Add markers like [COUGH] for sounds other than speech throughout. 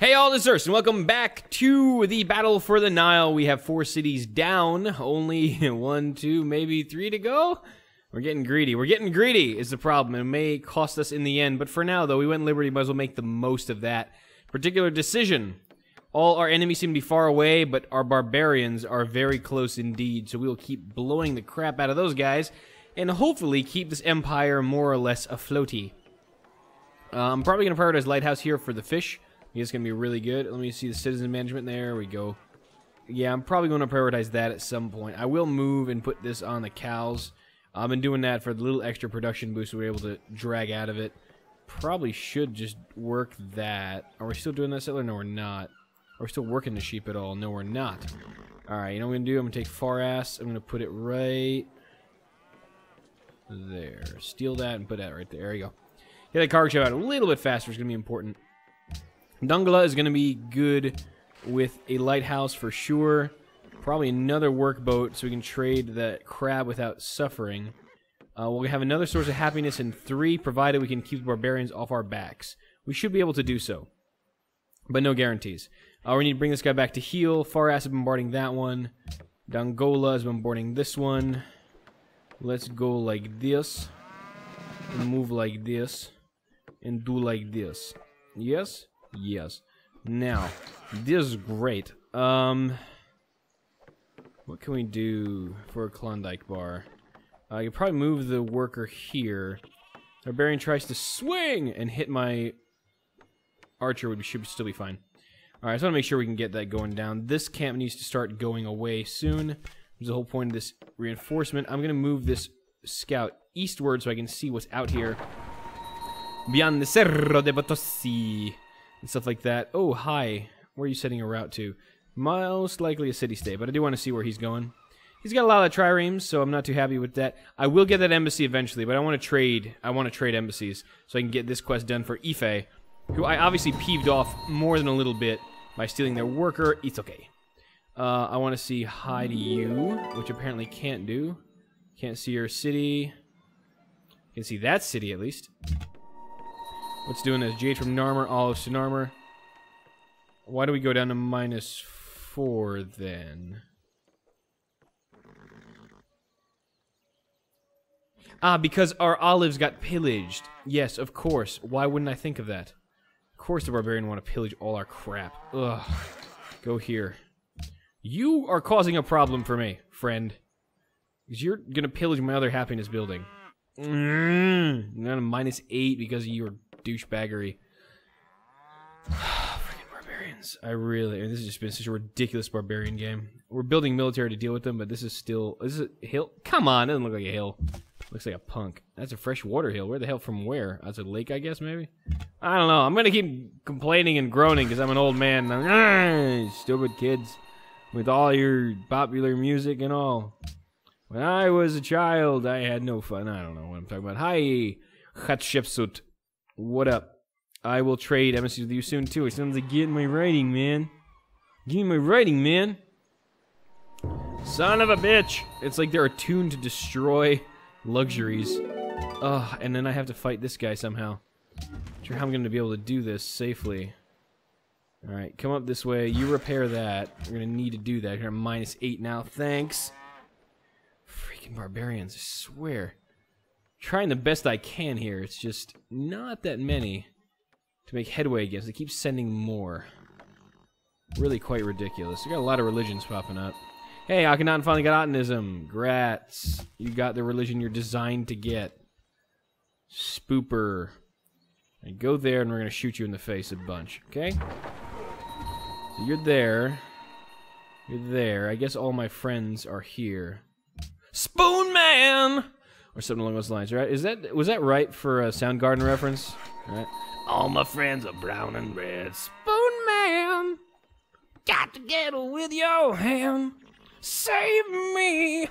Hey all, this is Urs, and welcome back to the Battle for the Nile. We have four cities down, only [LAUGHS] one, two, maybe three to go. We're getting greedy. We're getting greedy is the problem. It may cost us in the end, but for now, though, we went Liberty, might as well make the most of that particular decision. All our enemies seem to be far away, but our barbarians are very close indeed, so we will keep blowing the crap out of those guys, and hopefully keep this empire more or less afloaty. Uh, I'm probably going to prioritize Lighthouse here for the fish. It's going to be really good. Let me see the citizen management. There we go. Yeah, I'm probably going to prioritize that at some point. I will move and put this on the cows. I've been doing that for the little extra production boost we're able to drag out of it. Probably should just work that. Are we still doing that, settler? No, we're not. Are we still working the sheep at all? No, we're not. Alright, you know what I'm going to do? I'm going to take Faras. I'm going to put it right there. Steal that and put that right there. There you go. Get that cargo ship out a little bit faster. It's going to be important. Dongola is going to be good with a lighthouse for sure. Probably another workboat so we can trade that crab without suffering. Uh, we'll have another source of happiness in three, provided we can keep the barbarians off our backs. We should be able to do so, but no guarantees. Uh, we need to bring this guy back to heal. Faras is bombarding that one. Dongola is bombarding this one. Let's go like this. And move like this. And do like this. Yes? Yes. Now, this is great. Um, what can we do for a Klondike bar? Uh, I could probably move the worker here. Barbarian tries to swing and hit my archer would should still be fine. All right, I just want to make sure we can get that going down. This camp needs to start going away soon. There's the whole point of this reinforcement. I'm going to move this scout eastward so I can see what's out here. Beyond the Cerro de Potosi and stuff like that. Oh, hi. Where are you setting a route to? Most likely a city-state, but I do want to see where he's going. He's got a lot of triremes, so I'm not too happy with that. I will get that embassy eventually, but I want to trade. I want to trade embassies so I can get this quest done for Ife, who I obviously peeved off more than a little bit by stealing their worker. It's okay. Uh, I want to see hi to you, which apparently can't do. Can't see your city. Can see that city at least. What's doing this? Jade from Narmer, Olive to Narmer. Why do we go down to minus four then? Ah, because our olives got pillaged. Yes, of course. Why wouldn't I think of that? Of course the barbarian want to pillage all our crap. Ugh. Go here. You are causing a problem for me, friend. Because you're gonna pillage my other happiness building. Mm, I'm minus eight because of your douchebaggery. [SIGHS] Freaking barbarians. I really, this has just been such a ridiculous barbarian game. We're building military to deal with them, but this is still, this is a hill? Come on, it doesn't look like a hill. Looks like a punk. That's a freshwater hill. Where the hell from where? That's a lake, I guess, maybe? I don't know. I'm gonna keep complaining and groaning because I'm an old man. Ah, stupid kids. With all your popular music and all. When I was a child, I had no fun. I don't know what I'm talking about. Hi, Hatshepsut. What up? I will trade embassies with you soon too. As soon as I get my writing, man. Give me my writing, man. Son of a bitch! It's like they're attuned to destroy luxuries. Ugh, and then I have to fight this guy somehow. Not sure how I'm going to be able to do this safely. Alright, come up this way. You repair that. We're to need to do that. You're minus 8 now. Thanks. Freaking barbarians, I swear trying the best I can here. It's just not that many to make headway against. They keep sending more. Really quite ridiculous. We got a lot of religions popping up. Hey, Akhenaten finally got Atenism. Grats. You got the religion you're designed to get. Spooper. And go there and we're going to shoot you in the face a bunch, okay? So you're there. You're there. I guess all my friends are here. Spoon Man! Or something along those lines, right? Is that was that right for a Soundgarden reference? Right. All my friends are brown and red. Spoon man, got to get with your hand. Save me.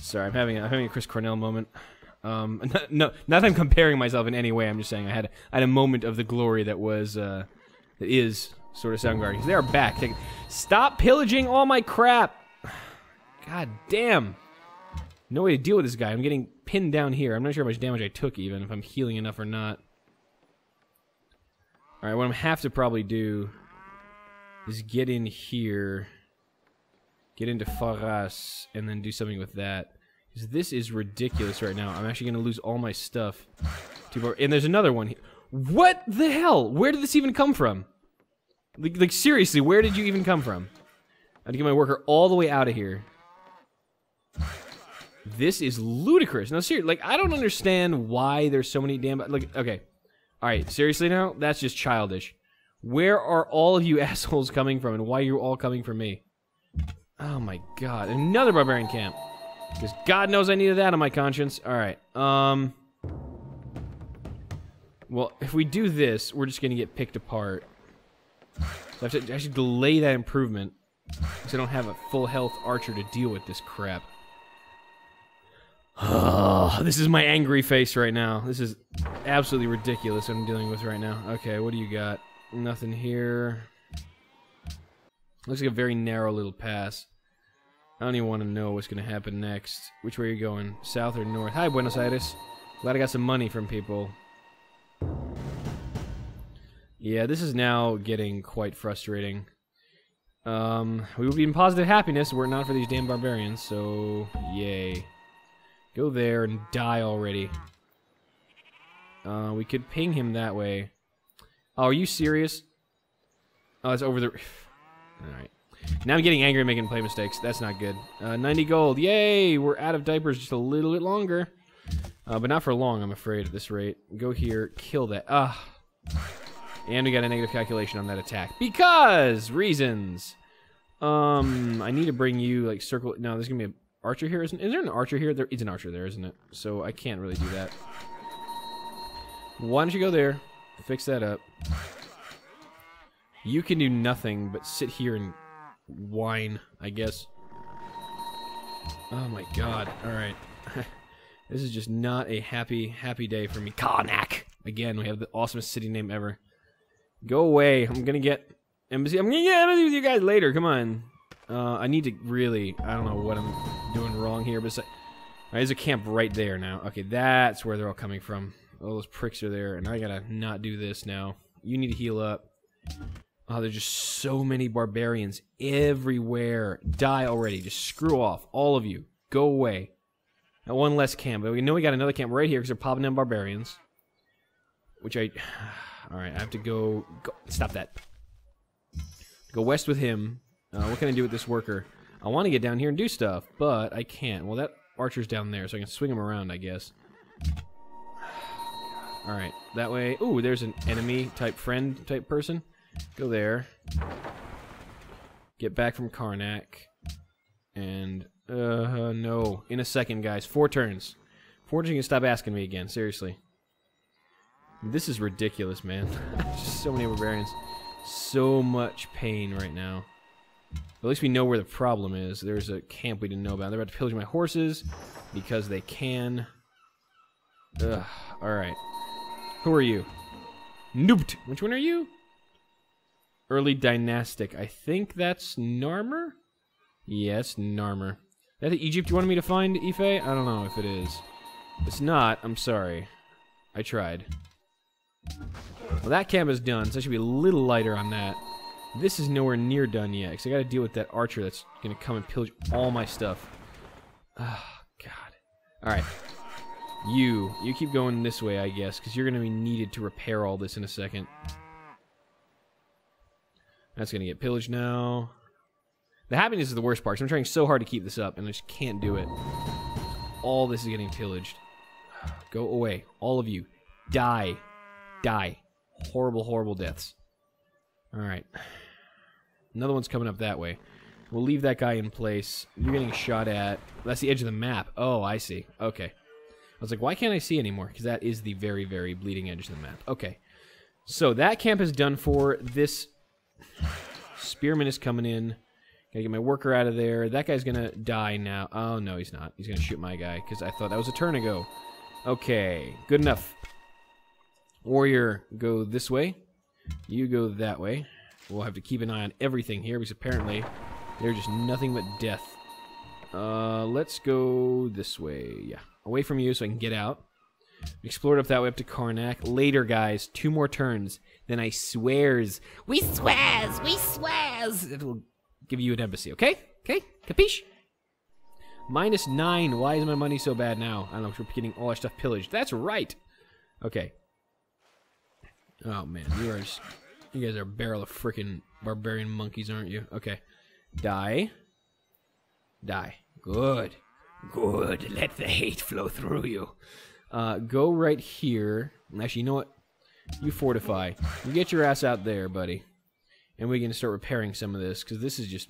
Sorry, I'm having a, I'm having a Chris Cornell moment. Um, [LAUGHS] no, no, not that I'm comparing myself in any way. I'm just saying I had I had a moment of the glory that was uh, that is sort of Soundgarden. They are back. Stop pillaging all my crap. [SIGHS] God damn. No way to deal with this guy. I'm getting pinned down here. I'm not sure how much damage I took even, if I'm healing enough or not. Alright, what I'm have to probably do is get in here, get into Faras, and then do something with that. Because this is ridiculous right now. I'm actually going to lose all my stuff. And there's another one. Here. What the hell? Where did this even come from? Like, like seriously, where did you even come from? I had to get my worker all the way out of here. This is ludicrous. Now, seriously, like, I don't understand why there's so many damn... Like, okay. All right, seriously now? That's just childish. Where are all of you [LAUGHS] assholes coming from, and why are you all coming from me? Oh my god. Another barbarian camp. Because God knows I needed that on my conscience. Alright, um... Well, if we do this, we're just gonna get picked apart. So I have to actually delay that improvement. Because I don't have a full health archer to deal with this crap. Oh, this is my angry face right now. This is absolutely ridiculous what I'm dealing with right now. Okay, what do you got? Nothing here. Looks like a very narrow little pass. I don't even want to know what's going to happen next. Which way are you going? South or north? Hi, Buenos Aires. Glad I got some money from people. Yeah, this is now getting quite frustrating. Um, we would be in positive happiness were it not for these damn barbarians, so yay. Go there and die already. Uh, we could ping him that way. Oh, are you serious? Oh, it's over the... [SIGHS] Alright. Now I'm getting angry making play mistakes. That's not good. Uh, 90 gold. Yay! We're out of diapers just a little bit longer. Uh, but not for long, I'm afraid, at this rate. Go here. Kill that. Ah. And we got a negative calculation on that attack. Because! Reasons. Um, I need to bring you, like, circle... No, there's to be an archer here, isn't Is there an archer here? There is an archer there, isn't it? So I can't really do that. Why don't you go there? Fix that up. You can do nothing but sit here and whine, I guess. Oh my god. Alright. [LAUGHS] this is just not a happy, happy day for me. Karnak! Again, we have the awesomest city name ever. Go away. I'm gonna get embassy. I'm gonna get embassy with you guys later. Come on. Uh, I need to really... I don't know what I'm doing wrong here, but... Right, there's a camp right there now. Okay, that's where they're all coming from. All those pricks are there, and I gotta not do this now. You need to heal up. Oh, there's just so many barbarians everywhere. Die already. Just screw off. All of you. Go away. Now, one less camp. But we know we got another camp right here because they're popping in barbarians. Which I... [SIGHS] Alright, I have to go, go... Stop that. Go west with him. Uh, what can I do with this worker? I want to get down here and do stuff, but I can't. Well, that archer's down there, so I can swing him around, I guess. Alright, that way... Ooh, there's an enemy type friend type person. Go there. Get back from Karnak. And, uh, no. In a second, guys. Four turns. Four turns, you can stop asking me again. Seriously. This is ridiculous, man. [LAUGHS] So many barbarians. So much pain right now. At least we know where the problem is. There's a camp we didn't know about. They're about to pillage my horses because they can. Ugh. Alright. Who are you? Nubt. Which one are you? Early dynastic. I think that's Narmer? Yes, Narmer. Is that the Egypt you wanted me to find, Ife? I don't know if it is. It's not, I'm sorry. I tried. Well, that camp is done, so I should be a little lighter on that. This is nowhere near done yet, because I gotta deal with that archer that's gonna come and pillage all my stuff. Oh, God. Alright. You. You keep going this way, I guess, because you're gonna be needed to repair all this in a second. That's to get pillaged now. The happiness is the worst part. I'm trying so hard to keep this up, and I just can't do it. All this is getting pillaged. Go away. All of you. Die. Die. Horrible, horrible deaths. Alright. Another one's coming up that way. We'll leave that guy in place. You're getting shot at. That's the edge of the map. Oh, I see. Okay. I was like, why can't I see anymore? Because that is the very, very bleeding edge of the map. Okay. So that camp is done for. This Spearman is coming in. Gotta get my worker out of there. That guy's gonna die now. Oh, no, he's not. He's gonna shoot my guy, because I thought that was a turn ago. Okay, good enough. Warrior, go this way. You go that way. We'll have to keep an eye on everything here, because apparently they're just nothing but death. Uh, let's go this way. Yeah, away from you so I can get out. Explored up that way up to Karnak. Later, guys, two more turns. Then I swears, we swears, we swears. It will give you an embassy, okay? Okay? Capiche? Minus nine. Why is my money so bad now? I don't know, we're getting all our stuff pillaged. That's right. Okay. Oh, man. You are just, you guys are a barrel of freaking barbarian monkeys, aren't you? Okay. Die. Die. Good. Good. Let the hate flow through you. Uh, go right here. Actually, you know what? You fortify. You get your ass out there, buddy. And we can start repairing some of this, because this is just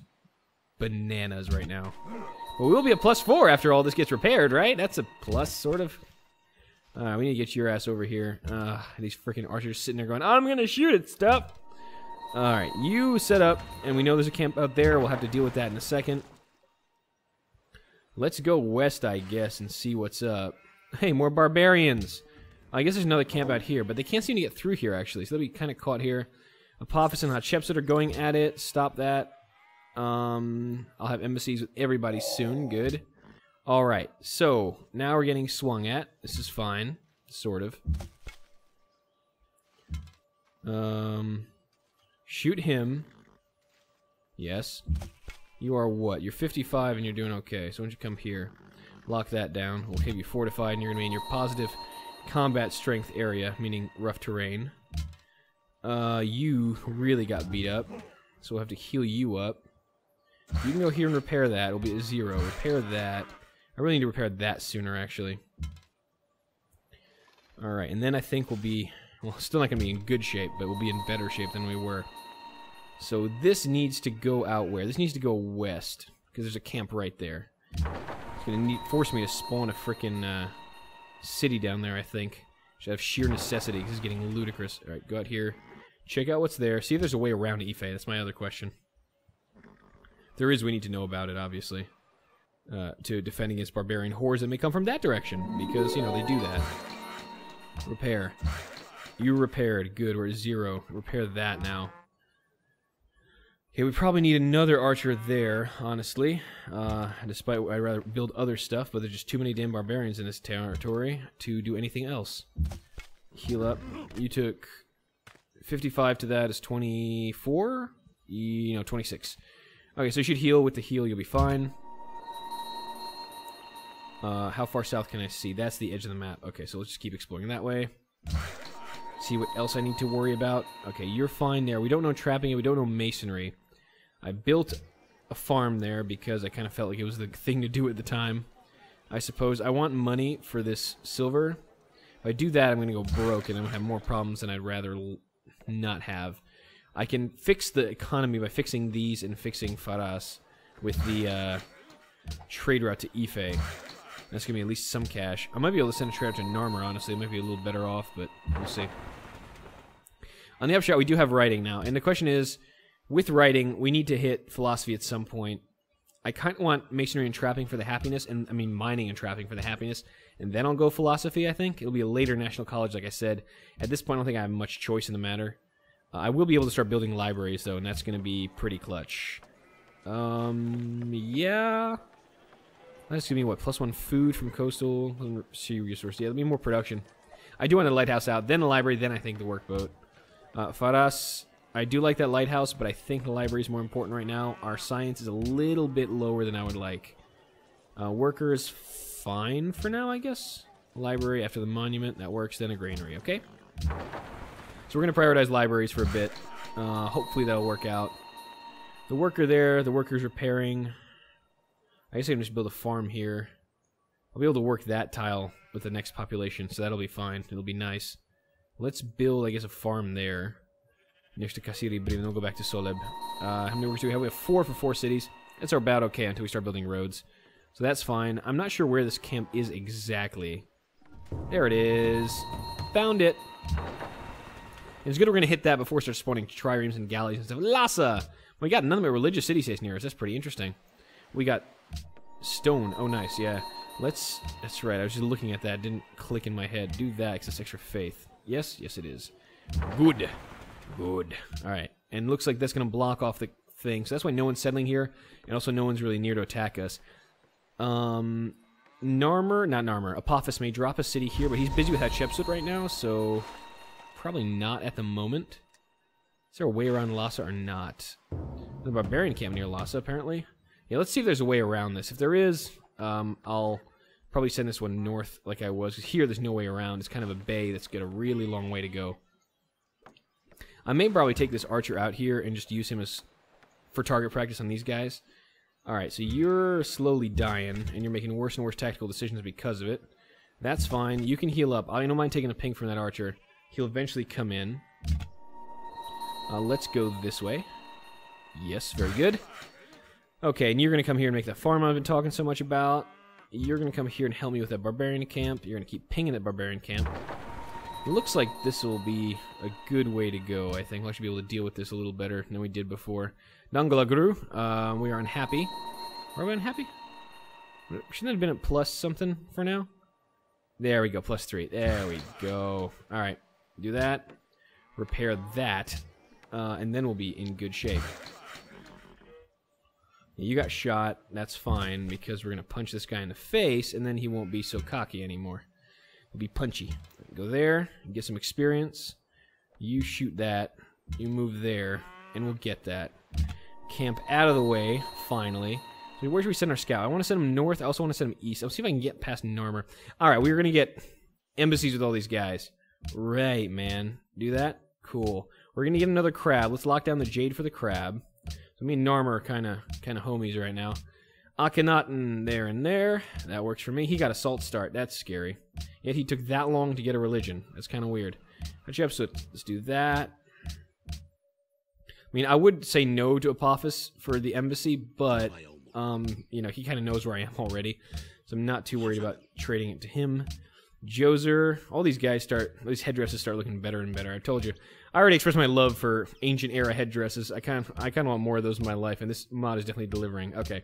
bananas right now. Well, we'll be a plus four after all this gets repaired, right? That's a plus, sort of. Uh, we need to get your ass over here. Uh, these freaking archers sitting there going, I'm gonna shoot it, stuff. Alright, you set up, and we know there's a camp out there. We'll have to deal with that in a second. Let's go west, I guess, and see what's up. Hey, more barbarians. I guess there's another camp out here, but they can't seem to get through here, actually, so they'll be kind of caught here. Apophis and Hatshepsut are going at it. Stop that. Um, I'll have embassies with everybody soon. Good. All right, so now we're getting swung at. This is fine, sort of. Um, shoot him. Yes. You are what? You're 55 and you're doing okay. So why don't you come here? Lock that down. We'll keep you fortified and you're going to be in your positive combat strength area, meaning rough terrain. Uh, you really got beat up, so we'll have to heal you up. You can go here and repair that. It'll be a zero. Repair that. I really need to repair that sooner, actually. Alright, and then I think we'll be... Well, [LAUGHS] still not going to be in good shape, but we'll be in better shape than we were. So this needs to go out where? This needs to go west, because there's a camp right there. It's going to force me to spawn a freaking uh, city down there, I think. Should have sheer necessity. This is getting ludicrous. Alright, go out here. Check out what's there. See if there's a way around Ife. That's my other question. There is, we need to know about it, obviously. Uh, to defend against barbarian hordes that may come from that direction. Because, you know, they do that. Repair. You repaired. Good, we're at zero. Repair that now. Okay, we probably need another archer there, honestly. Uh, despite I'd rather build other stuff, but there's just too many damn barbarians in this territory to do anything else. Heal up. You took 55 to that is 24? You know, 26. Okay, so you should heal. With the heal, you'll be fine. Uh, how far south can I see? That's the edge of the map. Okay, so let's just keep exploring that way. See what else I need to worry about. Okay, you're fine there. We don't know trapping, and we don't know masonry. I built a farm there because I kind of felt like it was the thing to do at the time. I suppose I want money for this silver. If I do that, I'm going to go broke and I'm going to have more problems than I'd rather not have. I can fix the economy by fixing these and fixing Faras with the uh, trade route to Ife. That's to be at least some cash. I might be able to send a trade to Narmer, honestly. It might be a little better off, but we'll see. On the upshot, we do have writing now. And the question is, with writing, we need to hit philosophy at some point. I kind of want masonry and trapping for the happiness, and I mean mining and trapping for the happiness, and then I'll go philosophy, I think. It'll be a later national college, like I said. At this point, I don't think I have much choice in the matter. Uh, I will be able to start building libraries, though, and that's going to be pretty clutch. Um, yeah. That's gonna be what plus one food from coastal sea resource. Yeah, that'll be more production. I do want a lighthouse out, then a library, then I think the workboat. Uh, Faras, I do like that lighthouse, but I think the library is more important right now. Our science is a little bit lower than I would like. Uh, workers, fine for now, I guess. Library after the monument, that works. Then a granary, okay? So we're gonna prioritize libraries for a bit. Uh, hopefully that'll work out. The worker there, the worker's repairing. I guess I can just build a farm here. I'll be able to work that tile with the next population, so that'll be fine. It'll be nice. Let's build, I guess, a farm there. Next to Kasiri but then we'll go back to Soleb. Uh, how many workers do we have? We have four for four cities. That's our about okay until we start building roads. So that's fine. I'm not sure where this camp is exactly. There it is. Found it. It's good we're going to hit that before we start spawning triremes and galleys and stuff. Lhasa! We got my religious city-states near us. That's pretty interesting. We got Stone. Oh, nice. Yeah. Let's... That's right. I was just looking at that. Didn't click in my head. Do that because it's extra faith. Yes? Yes, it is. Good. Good. All right. And looks like that's going to block off the thing. So that's why no one's settling here. And also no one's really near to attack us. Um... Narmer, not Narmer, Apophis may drop a city here, but he's busy with Hatshepsut right now, so probably not at the moment. Is there a way around Lhasa or not? The barbarian camp near Lhasa, apparently. Yeah, let's see if there's a way around this. If there is, um, I'll probably send this one north like I was. Here, there's no way around. It's kind of a bay that's got a really long way to go. I may probably take this archer out here and just use him as for target practice on these guys. Alright, so you're slowly dying, and you're making worse and worse tactical decisions because of it. That's fine. You can heal up. I don't mind taking a ping from that archer. He'll eventually come in. Uh, let's go this way. Yes, very good. Okay, and you're to come here and make that farm I've been talking so much about. You're to come here and help me with that barbarian camp. You're to keep pinging that barbarian camp. It looks like this will be a good way to go, I think. I should be able to deal with this a little better than we did before. Nangalaguru, uh, we are unhappy. Are we unhappy? Shouldn't that have been at plus something for now? There we go, plus three. There we go. All right, do that. Repair that, uh, and then we'll be in good shape. You got shot. That's fine because we're gonna punch this guy in the face, and then he won't be so cocky anymore. He'll be punchy. Go there, get some experience. You shoot that. You move there, and we'll get that. Camp out of the way, finally. So where should we send our scout? I want to send him north. I also want to send him east. I'll see if I can get past Narmer. All right, we're going to get embassies with all these guys. Right, man. Do that? Cool. We're going to get another crab. Let's lock down the Jade for the crab. So me and are kind of kind of homies right now. Akhenaten there and there. That works for me. He got a salt start. That's scary. Yet he took that long to get a religion. That's kind of weird. Hatshepsut, let's do that. I mean, I would say no to Apophis for the embassy, but um, you know, he kind of knows where I am already, so I'm not too worried about trading it to him. Djoser, all these guys start, these headdresses start looking better and better. I told you, I already expressed my love for ancient era headdresses. I kind of, I kind of want more of those in my life, and this mod is definitely delivering. Okay,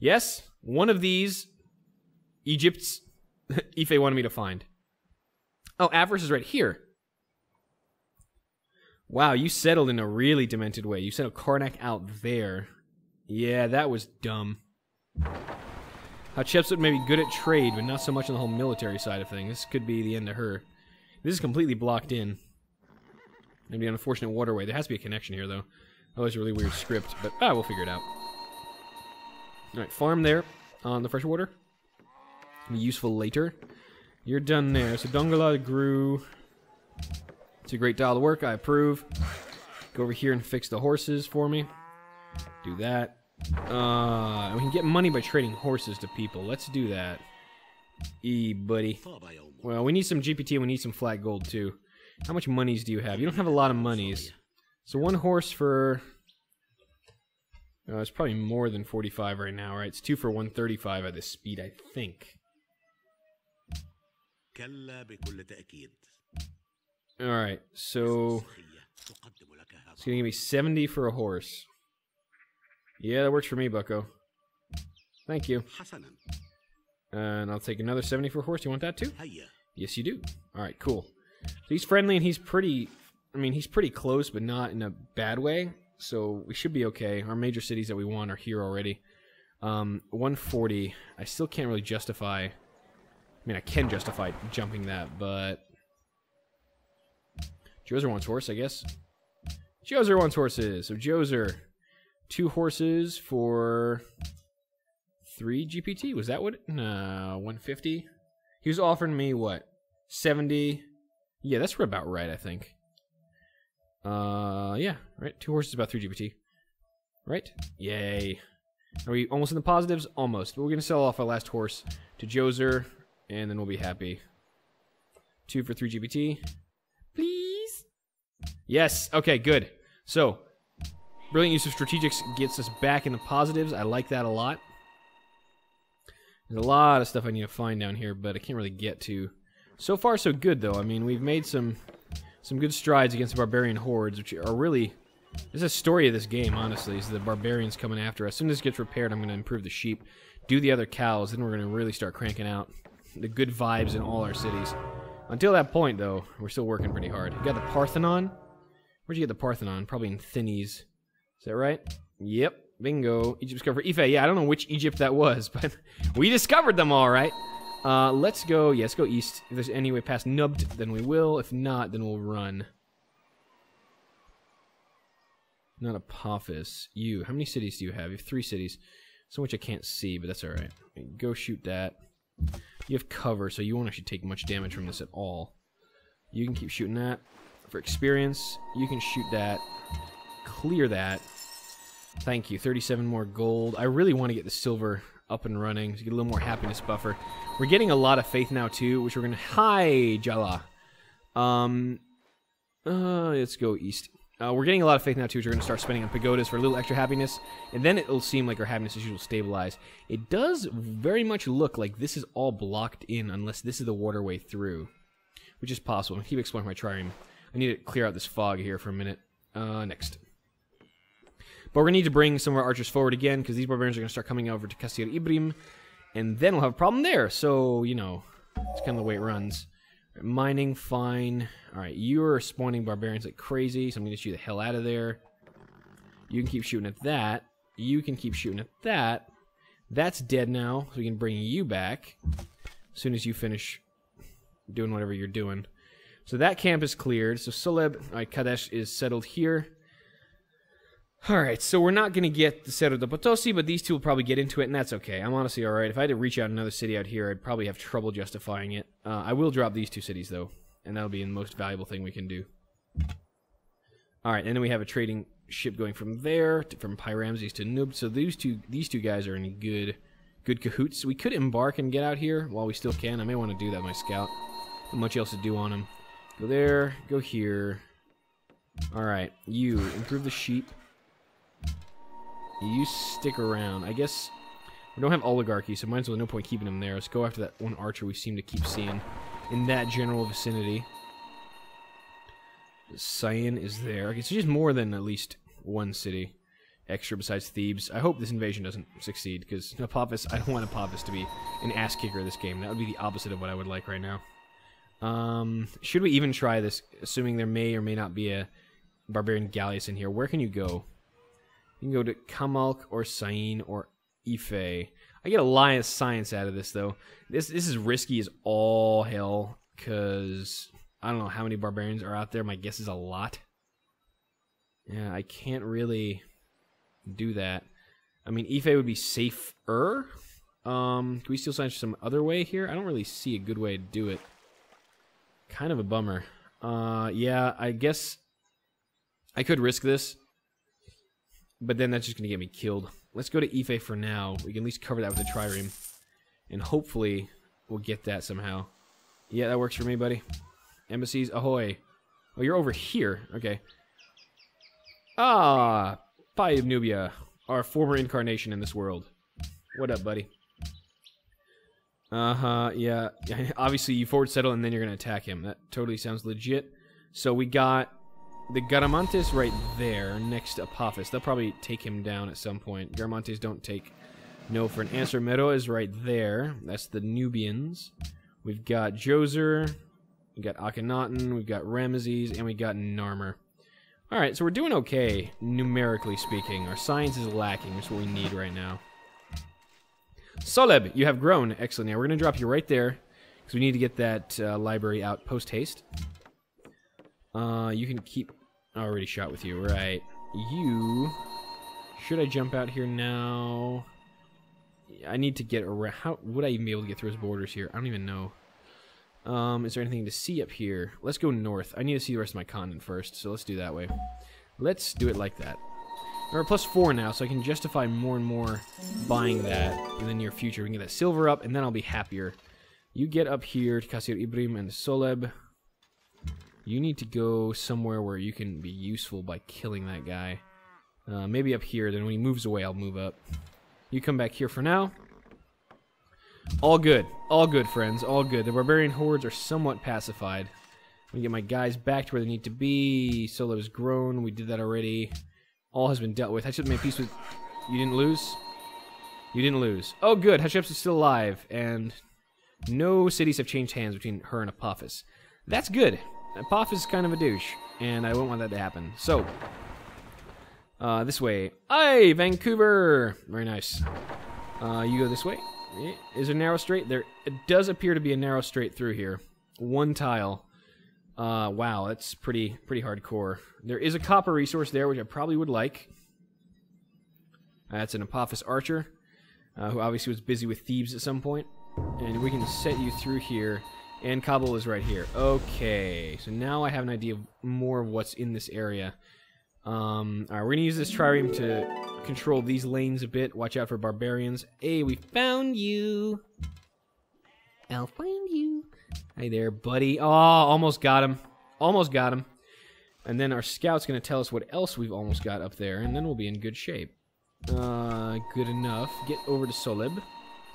yes, one of these Egypt's [LAUGHS] Ife wanted me to find. Oh, Avaris is right here. Wow, you settled in a really demented way. You settled Karnak out there. Yeah, that was dumb. Hatshepsut may be good at trade, but not so much on the whole military side of things. This could be the end of her. This is completely blocked in. Maybe an unfortunate waterway. There has to be a connection here, though. Oh, it's a really weird script, but ah, we'll figure it out. Alright, farm there on the freshwater. Be useful later. You're done there. So Dongola grew it's a great dial to work. I approve. Go over here and fix the horses for me. Do that. Uh, we can get money by trading horses to people. Let's do that. E, buddy. Well, we need some GPT and we need some flat gold, too. How much monies do you have? You don't have a lot of monies. So one horse for... Uh, it's probably more than 45 right now, right? It's two for 135 at this speed, I think. All right, so it's gonna give me 70 for a horse. Yeah, that works for me, Bucko. Thank you. And I'll take another 70 for a horse. You want that too? Yes, you do. All right, cool. So he's friendly and he's pretty. I mean, he's pretty close, but not in a bad way. So we should be okay. Our major cities that we want are here already. Um, 140. I still can't really justify. I mean, I can justify jumping that, but Djoser wants horse, I guess. Djoser wants horses. So Djoser, two horses for three GPT. Was that what? No, 150. He was offering me what? 70. Yeah, that's about right, I think. Uh, yeah, right. Two horses, about three GPT. Right? Yay. Are we almost in the positives? Almost. But we're going to sell off our last horse to Djoser, and then we'll be happy. Two for three GPT. Please? Yes. Okay, good. So, brilliant use of strategics gets us back in the positives. I like that a lot. There's a lot of stuff I need to find down here, but I can't really get to. So far, so good, though. I mean, we've made some some good strides against the barbarian hordes, which are really... This is a story of this game, honestly, is the barbarians coming after us. As soon as this gets repaired, I'm going to improve the sheep, do the other cows, then we're going to really start cranking out the good vibes in all our cities. Until that point, though, we're still working pretty hard. We got the Parthenon. Where'd you get the Parthenon? Probably in Thinis. Is that right? Yep. Bingo. Egypt discovered Ife. Yeah, I don't know which Egypt that was, [LAUGHS] but we discovered them all right. Uh, let's go. Yeah, let's go east. If there's any way past Nubbed, then we will. If not, then we'll run. Not Apophis. You. How many cities do you have? You have three cities. So much I can't see, but that's alright. Go shoot that. You have cover, so you won't actually take much damage from this at all. You can keep shooting that. For experience, you can shoot that. Clear that. Thank you. 37 more gold. I really want to get the silver up and running to get a little more happiness buffer. We're getting a lot of faith now, too, which we're to... Hi, Jala. Um, uh, let's go east. Uh, we're getting a lot of faith now, too, which we're to start spending on pagodas for a little extra happiness, and then it'll seem like our happiness issues will stabilize. It does very much look like this is all blocked in unless this is the waterway through, which is possible. I'm keep exploring my trireme. I need to clear out this fog here for a minute. Uh, next. But we're going to need to bring some of our archers forward again, because these barbarians are going to start coming over to Kasir Ibrim, and then we'll have a problem there. So, you know, it's kind of the way it runs. Mining, fine. Alright, you're spawning barbarians like crazy, so I'm going to shoot the hell out of there. You can keep shooting at that. You can keep shooting at that. That's dead now, so we can bring you back as soon as you finish doing whatever you're doing. So that camp is cleared. So Soleb, right, Kadesh is settled here. Alright, so we're not going to get the Cerro de Potosi, but these two will probably get into it, and that's okay. I'm honestly alright. If I had to reach out another city out here, I'd probably have trouble justifying it. Uh, I will drop these two cities, though, and that'll be the most valuable thing we can do. Alright, and then we have a trading ship going from there, to, from Pi-Ramesses to Nub. So these two these two guys are in good good cahoots. We could embark and get out here while we still can. I may want to do that, my scout. Not much else to do on him. Go there, go here. Alright, you, improve the sheep. You stick around. I guess we don't have oligarchy, so might as well no point keeping him there. Let's go after that one archer we seem to keep seeing in that general vicinity. Cyan is there. Okay, so just more than at least one city extra besides Thebes. I hope this invasion doesn't succeed, because Apophis, I don't want Apophis to be an ass kicker this game. That would be the opposite of what I would like right now. Um, should we even try this, assuming there may or may not be a barbarian galleass in here? Where can you go? You can go to Kamalk or Sain or Ife. I get a lot of Science out of this, though. This this is risky as all hell, because I don't know how many barbarians are out there. My guess is a lot. Yeah, I can't really do that. I mean, Ife would be safer. Um, can we steal science some other way here? I don't really see a good way to do it. Kind of a bummer. Uh, yeah, I guess I could risk this. But then that's just going to get me killed. Let's go to Ife for now. We can at least cover that with a trireme. And hopefully we'll get that somehow. Yeah, that works for me, buddy. Embassies, ahoy. Oh, you're over here. Okay. Ah, Piye of Nubia, our former incarnation in this world. What up, buddy? Uh-huh, yeah. [LAUGHS] Obviously, you forward settle and then you're going to attack him. That totally sounds legit. So we got the Garamantes right there, next to Apophis. They'll probably take him down at some point. Garamantes don't take no for an answer. Meroe is right there. That's the Nubians. We've got Djoser, we've got Akhenaten, we've got Ramesses, and we've got Narmer. Alright, so we're doing okay, numerically speaking. Our science is lacking, is what we need right now. Soleb, you have grown. Excellent. Now we're going to drop you right there, because we need to get that uh, library out post-haste. Uh, you can keep already shot with you, right? You... Should I jump out here now? I need to get around. How would I even be able to get through his borders here? I don't even know. Um, is there anything to see up here? Let's go north. I need to see the rest of my continent first, so let's do that way. Let's do it like that. We're plus four now, so I can justify more and more buying that in the near future. We can get that silver up, and then I'll be happier. You get up here to Kasir Ibrim and Soleb. You need to go somewhere where you can be useful by killing that guy. Uh, maybe up here, then when he moves away, I'll move up. You come back here for now. All good. All good, friends. All good. The barbarian hordes are somewhat pacified. We get my guys back to where they need to be. Solo Solo's grown. We did that already. All has been dealt with. Hatshepsut made peace with... You didn't lose? You didn't lose. Oh, good. Hatshepsut is still alive. And no cities have changed hands between her and Apophis. That's good. Apophis is kind of a douche, and I won't want that to happen. So, Uh, this way. Hey, Vancouver! Very nice. Uh, you go this way. Is there a narrow straight? There it does appear to be a narrow straight through here. One tile. Uh, wow, that's pretty pretty hardcore. There is a copper resource there, which I probably would like. That's an Apophis Archer, uh, who obviously was busy with Thebes at some point. And we can set you through here. And Kabul is right here. Okay, so now I have an idea of more of what's in this area. Um, all right, we're gonna use this trireme to control these lanes a bit. Watch out for barbarians. Hey, we found you. I'll find you. Hey there, buddy. Oh, almost got him. Almost got him. And then our scout's gonna tell us what else we've almost got up there, and then we'll be in good shape. Uh, good enough. Get over to Soleb.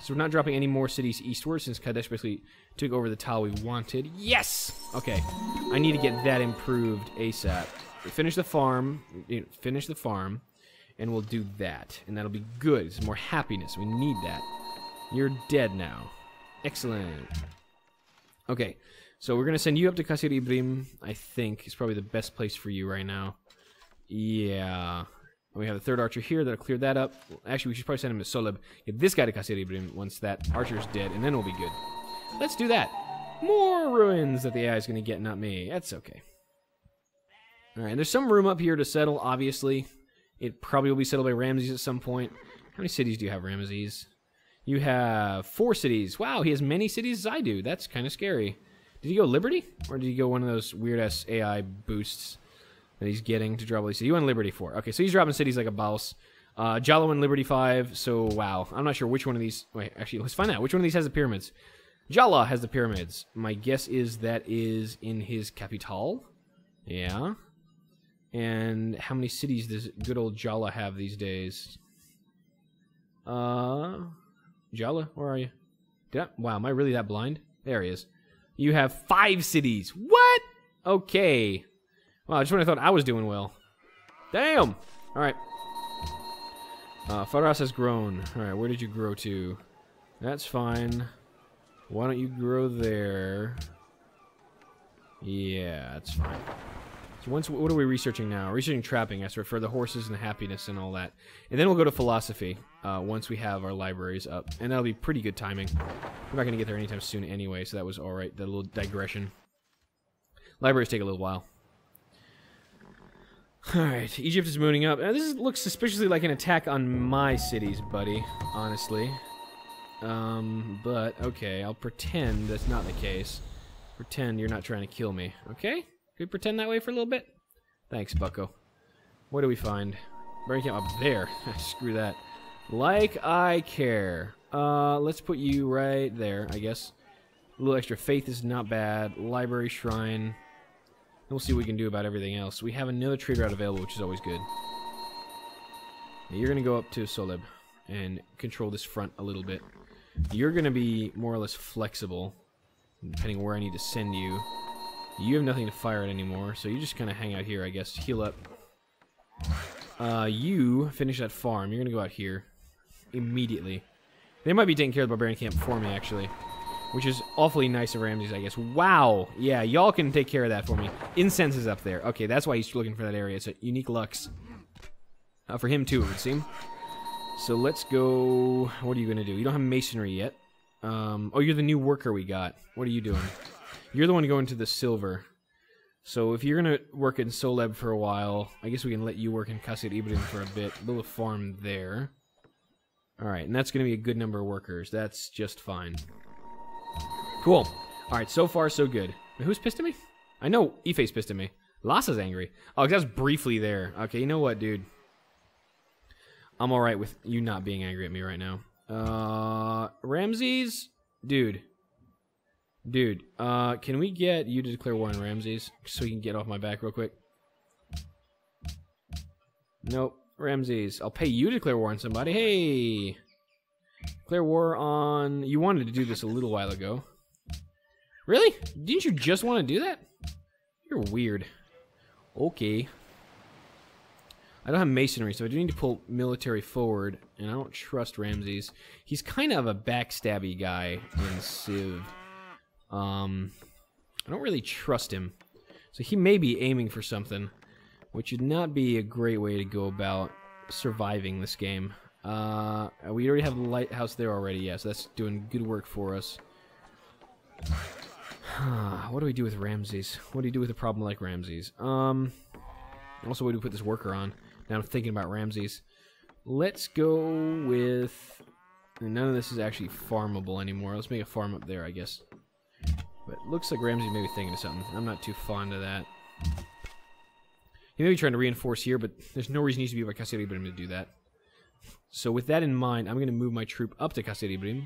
So we're not dropping any more cities eastward since Kadesh basically took over the tile we wanted. Yes! Okay. I need to get that improved ASAP. Finish the farm. Finish the farm. And we'll do that. And that'll be good. It's more happiness. We need that. You're dead now. Excellent. Okay. So we're going to send you up to Kasir Ibrim, I think. It's probably the best place for you right now. Yeah. We have the third archer here that'll clear that up. Actually, we should probably send him to Soleb. Get this guy to Kasir Ibrim once that archer's dead, and then we'll be good. Let's do that. More ruins that the AI is going to get, not me. That's okay. All right, there's some room up here to settle, obviously. It probably will be settled by Ramses at some point. How many cities do you have, Ramses? You have four cities. Wow, he has many cities as I do. That's kind of scary. Did he go Liberty? Or did he go one of those weird-ass AI boosts that he's getting to drop these cities? He Liberty 4. Okay, so he's dropping cities like a boss. Uh, Jalo went Liberty 5, so wow. I'm not sure which one of these... Wait, actually, let's find out. Which one of these has the pyramids? Jala has the pyramids. My guess is that is in his capital. Yeah. And how many cities does good old Jala have these days? Uh, Jala, where are you? I, wow, am I really that blind? There he is. You have five cities. What? Okay. Well, just when I thought I was doing well. Damn. All right. Uh, Faras has grown. All right, where did you grow to? That's fine. Why don't you grow there? Yeah, that's fine. So once, what are we researching now? Researching trapping, yes, for the horses and the happiness and all that. And then we'll go to philosophy uh, once we have our libraries up. And that'll be pretty good timing. We're not going to get there anytime soon anyway, so that was alright, that little digression. Libraries take a little while. Alright, Egypt is moving up. Now, this looks suspiciously like an attack on my cities, buddy, honestly. Um, but, okay, I'll pretend that's not the case. Pretend you're not trying to kill me, okay? Can we pretend that way for a little bit? Thanks, bucko. What do we find? Burning camp up there. [LAUGHS] Screw that. Like I care. Uh, let's put you right there, I guess. A little extra faith is not bad. Library, shrine. We'll see what we can do about everything else. We have another trade route available, which is always good. You're going to go up to Soleb and control this front a little bit. You're going to be more or less flexible, depending where I need to send you. You have nothing to fire at anymore, so you just kind of hang out here, I guess. Heal up. Uh, you finish that farm. You're going to go out here immediately. They might be taking care of the barbarian camp for me, actually. Which is awfully nice of Ramses, I guess. Wow. Yeah, y'all can take care of that for me. Incense is up there. Okay, that's why he's looking for that area. It's a unique lux. Uh, for him, too, it would seem. So let's go... What are you going to do? You don't have masonry yet. Um, oh, you're the new worker we got. What are you doing? You're the one going to the silver. So if you're going to work in Soleb for a while, I guess we can let you work in Kasir Ibrim for a bit. A farm there. Alright, and that's going to be a good number of workers. That's just fine. Cool. Alright, so far so good. Who's pissed at me? I know Ife's pissed at me. Lhasa's angry. Oh, that was briefly there. Okay, you know what, dude? I'm alright with you not being angry at me right now. Uh, Ramses? Dude. Dude, uh, can we get you to declare war on Ramses? So he can get off my back real quick. Nope. Ramses. I'll pay you to declare war on somebody. Hey! Declare war on... You wanted to do this a little while ago. Really? Didn't you just want to do that? You're weird. Okay. I don't have masonry, so I do need to pull military forward, and I don't trust Ramses. He's kind of a backstabby guy in Civ. Um, I don't really trust him. So he may be aiming for something. which would not be a great way to go about surviving this game. Uh, we already have the lighthouse there already, yeah, so that's doing good work for us. [SIGHS] what do we do with Ramses? What do you do with a problem like Ramses? Um, also, what do we put this worker on? Now I'm thinking about Ramses. Let's go with... None of this is actually farmable anymore. Let's make a farm up there, I guess. But looks like Ramsey may be thinking of something. I'm not too fond of that. He may be trying to reinforce here, but there's no reason he needs to be by Kasir Ibrim to do that. So with that in mind, I'm going to move my troop up to Kasir Ibrim.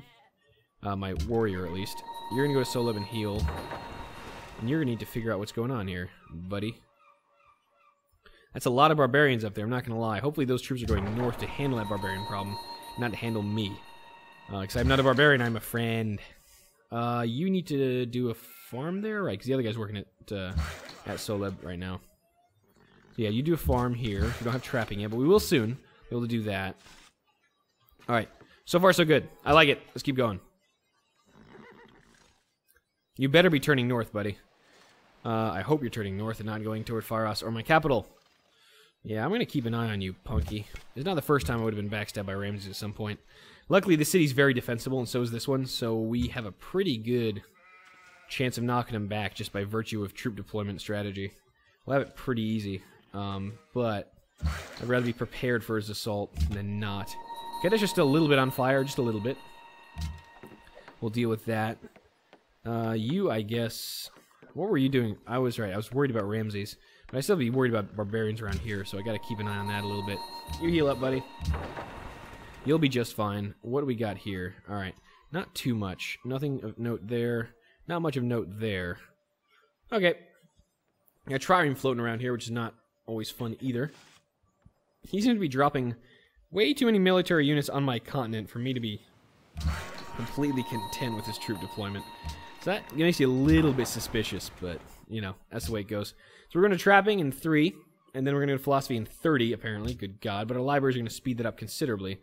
Uh, my warrior, at least. You're to go to Soleb and heal. And you're to need to figure out what's going on here, buddy. That's a lot of barbarians up there, I'm not to lie. Hopefully those troops are going north to handle that barbarian problem, not to handle me. Because uh, I'm not a barbarian, I'm a friend. Uh, you need to do a farm there, right? Because the other guy's working at uh, at Soleb right now. So yeah, you do a farm here. We don't have trapping yet, but we will soon be able to do that. All right. So far, so good. I like it. Let's keep going. You better be turning north, buddy. Uh, I hope you're turning north and not going toward Faras or my capital. Yeah, I'm going to keep an eye on you, Punky. It's not the first time I would have been backstabbed by Ramses at some point. Luckily, the city's very defensible, and so is this one, so we have a pretty good chance of knocking him back just by virtue of troop deployment strategy. We'll have it pretty easy, um, but I'd rather be prepared for his assault than not. Kadesh is still a little bit on fire, just a little bit. We'll deal with that. Uh, you, I guess... What were you doing? I was right. I was worried about Ramses. But I still be worried about barbarians around here, so I gotta keep an eye on that a little bit. You heal up, buddy. You'll be just fine. What do we got here? Alright. Not too much. Nothing of note there. Not much of note there. Okay. Got Trireme floating around here, which is not always fun either. He seems to be dropping way too many military units on my continent for me to be completely content with his troop deployment. So that makes you a little bit suspicious, but, you know, that's the way it goes. So we're going to trapping in 3, and then we're going to go to philosophy in 30, apparently. Good God. But our libraries are going to speed that up considerably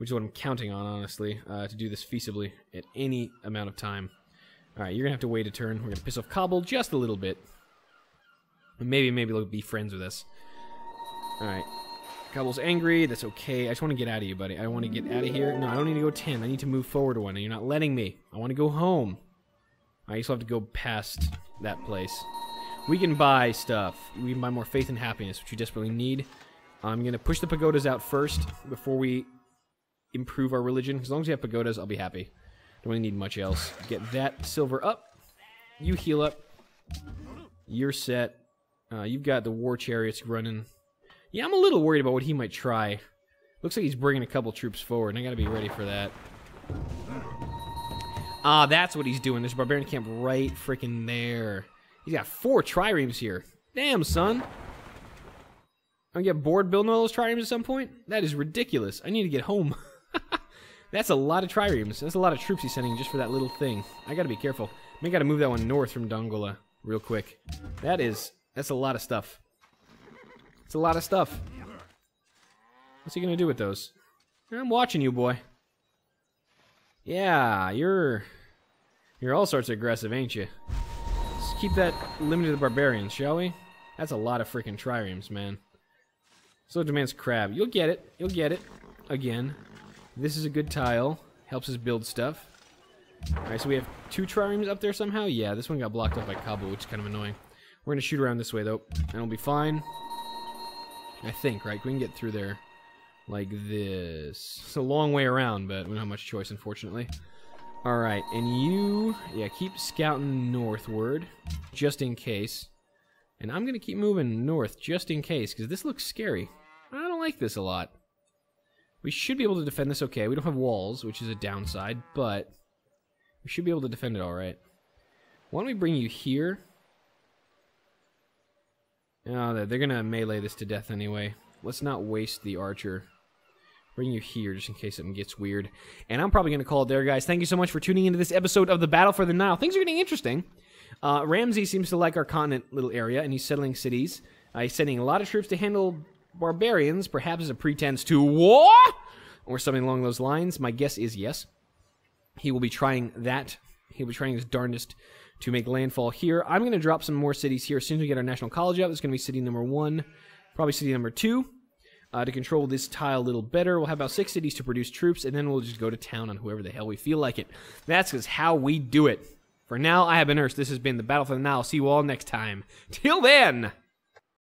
which is what I'm counting on, honestly, uh, to do this feasibly at any amount of time. Alright, you're going to have to wait a turn. We're going to piss off Kabul just a little bit. Maybe, maybe they'll be friends with us. Alright. Kabul's angry. That's okay. I just want to get out of you, buddy. I want to get out of here. No, I don't need to go 10. I need to move forward one, and you're not letting me. I want to go home. I still have to go past that place. We can buy stuff. We can buy more faith and happiness, which we desperately need. I'm going to push the pagodas out first before we improve our religion. As long as we have pagodas, I'll be happy. Don't really need much else. Get that silver up. You heal up. You're set. Uh, you've got the war chariots running. Yeah, I'm a little worried about what he might try. Looks like he's bringing a couple troops forward, and I gotta be ready for that. Ah, that's what he's doing. There's a barbarian camp right freaking there. He's got four triremes here. Damn, son. I'm gonna get bored building all those triremes at some point? That is ridiculous. I need to get home. [LAUGHS] That's a lot of triremes. That's a lot of troops he's sending just for that little thing. I gotta be careful. I gotta move that one north from Dongola real quick. That is, that's a lot of stuff. It's a lot of stuff. What's he gonna do with those? I'm watching you, boy. Yeah, you're, you're all sorts of aggressive, ain't you? Let's keep that limited to barbarians, shall we? That's a lot of freaking triremes, man. So demands crab. You'll get it. You'll get it. Again. This is a good tile. Helps us build stuff. Alright, so we have two triremes up there somehow? Yeah, this one got blocked up by Kabul, which is kind of annoying. We're going to shoot around this way, though, and it'll be fine. I think, right? We can get through there like this. It's a long way around, but we don't have much choice, unfortunately. Alright, and you... Yeah, keep scouting northward, just in case. And I'm to keep moving north, just in case, because this looks scary. I don't like this a lot. We should be able to defend this okay. We don't have walls, which is a downside, but we should be able to defend it all right. Why don't we bring you here? Oh, they're to melee this to death anyway. Let's not waste the archer. Bring you here just in case something gets weird. And I'm probably going to call it there, guys. Thank you so much for tuning into this episode of the Battle for the Nile. Things are getting interesting. Uh, Ramsey seems to like our continent little area, and he's settling cities. Uh, he's sending a lot of troops to handle barbarians, perhaps as a pretense to war or something along those lines? My guess is yes. He will be trying that. He'll be trying his darndest to make landfall here. I'm going to drop some more cities here as soon as we get our national college up. It's going to be city number one. Probably city number two. Uh, to control this tile a little better, we'll have about six cities to produce troops, and then we'll just go to town on whoever the hell we feel like it. That's just how we do it. For now, I have been Ursinus. This has been the Battle for the Nile. See you all next time. Till then!